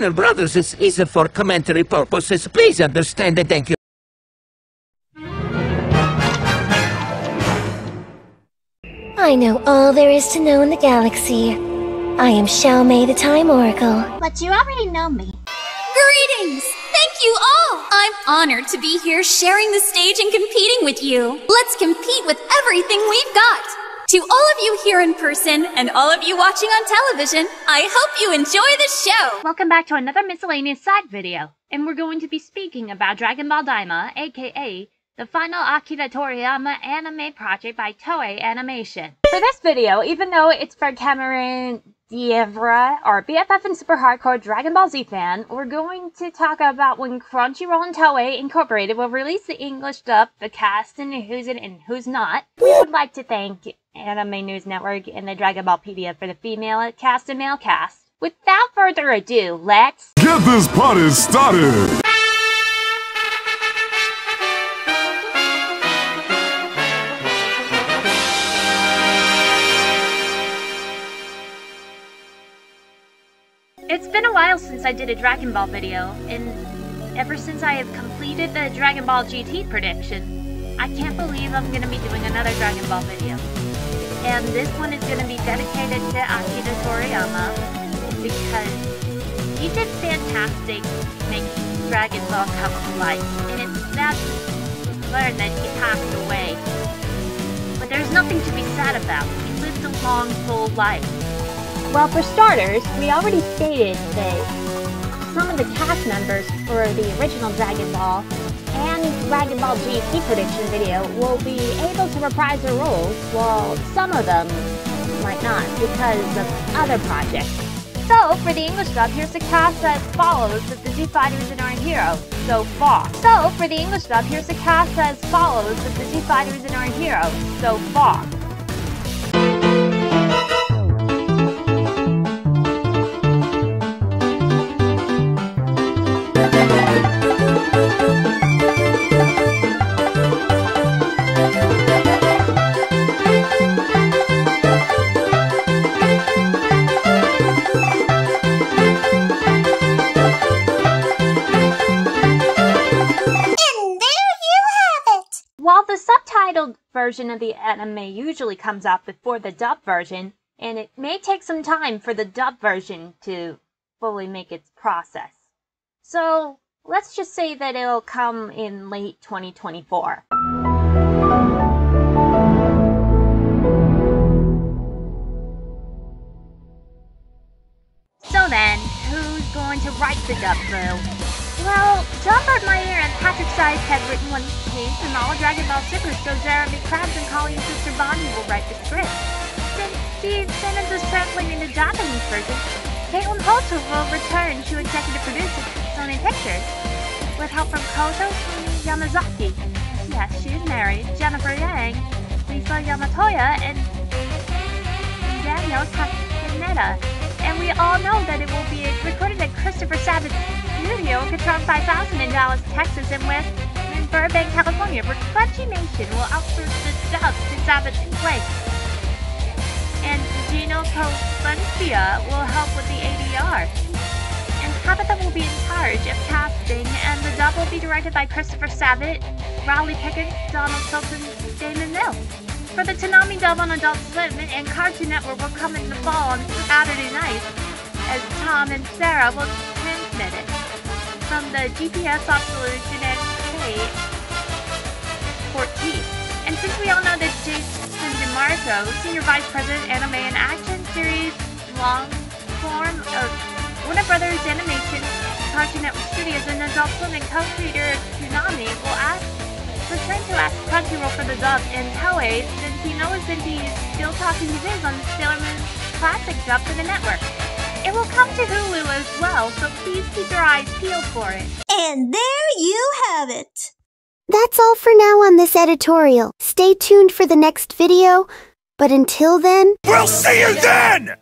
Warner Brothers is, is for commentary purposes. Please understand and thank you. I know all there is to know in the galaxy. I am Xiao Mei, the Time Oracle. But you already know me. Greetings! Thank you all! I'm honored to be here sharing the stage and competing with you. Let's compete with everything we've got. To all of you here in person and all of you watching on television, I hope you enjoy the show! Welcome back to another miscellaneous side video. And we're going to be speaking about Dragon Ball Daima, aka the final Akira Toriyama anime project by Toei Animation. For this video, even though it's for Cameron Dievra, our BFF and super hardcore Dragon Ball Z fan, we're going to talk about when Crunchyroll and Toei Incorporated will release the English dub, the cast, and who's in and who's not. We would like to thank Anime News Network and the Dragon Ball PDF for the female cast and male cast. Without further ado, let's get this party started! Since I did a Dragon Ball video, and ever since I have completed the Dragon Ball GT prediction, I can't believe I'm going to be doing another Dragon Ball video. And this one is going to be dedicated to Akira Toriyama, because he did fantastic making Dragon Ball come to life, and it's sad to learn that he passed away. But there's nothing to be sad about. He lived a long, full life. Well, for starters, we already stated that some of the cast members for the original Dragon Ball and Dragon Ball GT prediction video will be able to reprise their roles, while some of them might not because of other projects. So, for the English dub, here's the cast as follows of the Z Fighters and our hero so far. So, for the English dub, here's the cast as follows of the Z Fighters and our hero so far. Subtitled version of the anime usually comes out before the dub version, and it may take some time for the dub version to fully make its process. So, let's just say that it'll come in late 2024. So then, who's going to write the dub though? Well, John Burgmeier and Patrick Seitz had written one piece, and all Dragon Ball Super, so Jeremy Krabs and Colleen's sister Bonnie will write the script. Since the sentence is translated into Japanese version, Caitlin Holter will return to executive producer Sony Pictures, with help from Koto Yamazaki. Yes, she is married, Jennifer Yang, Lisa Yamatoya, and Daniel Takaneta. And we all know that it will be recorded at Christopher Studio, Okratron 5000 in Dallas, Texas, and West in Burbank, California, where Crunchy Nation will outsource the dub to Savage in place. And Gino Covancia will help with the ADR. And Tabitha will be in charge of casting, and the dub will be directed by Christopher Sabat, Riley Pickett, Donald Tilton, Damon Mill. For the Toonami dub on Adult Swim and Cartoon Network will come in the fall on Saturday night, as Tom and Sarah will transmit it. From the GPS Solution XK14. And since we all know that Jason DeMarco, Senior Vice President Anime and Action Series Long Form of Warner Brothers Animation, Cartoon Network Studios, and Adult Swim and co-creator of Toonami will ask return to ask Crunchyroll for the dub in Toei since he knows that he is still talking to Viz on the Sailor Moon's classic dub for the network. It will come to Hulu as well, so please keep your eyes peeled for it. And there you have it. That's all for now on this editorial. Stay tuned for the next video, but until then... We'll see you then!